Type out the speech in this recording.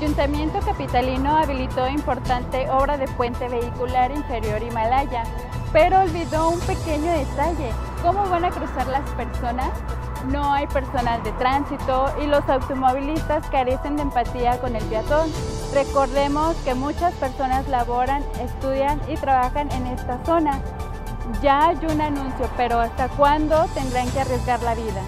Ayuntamiento capitalino habilitó importante obra de puente vehicular inferior Himalaya, pero olvidó un pequeño detalle. ¿Cómo van a cruzar las personas? No hay personal de tránsito y los automovilistas carecen de empatía con el peatón. Recordemos que muchas personas laboran, estudian y trabajan en esta zona. Ya hay un anuncio, pero ¿hasta cuándo tendrán que arriesgar la vida?